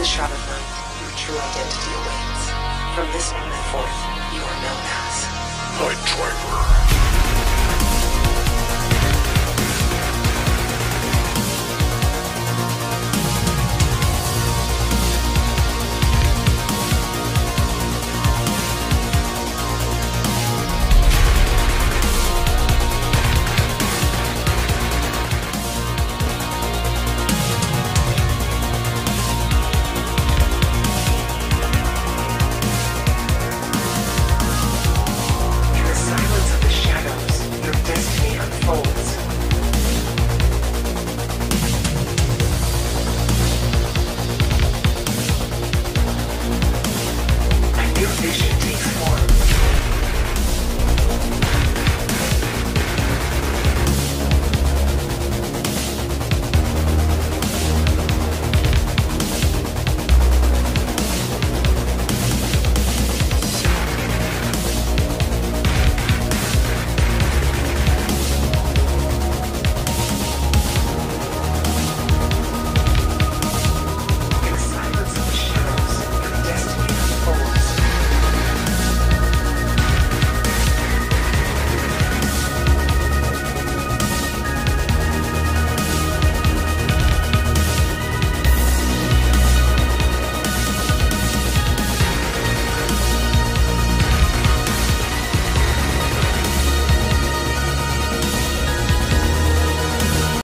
the Shroud of Night, your true identity awaits. From this moment forth, you are known as... Night Driver.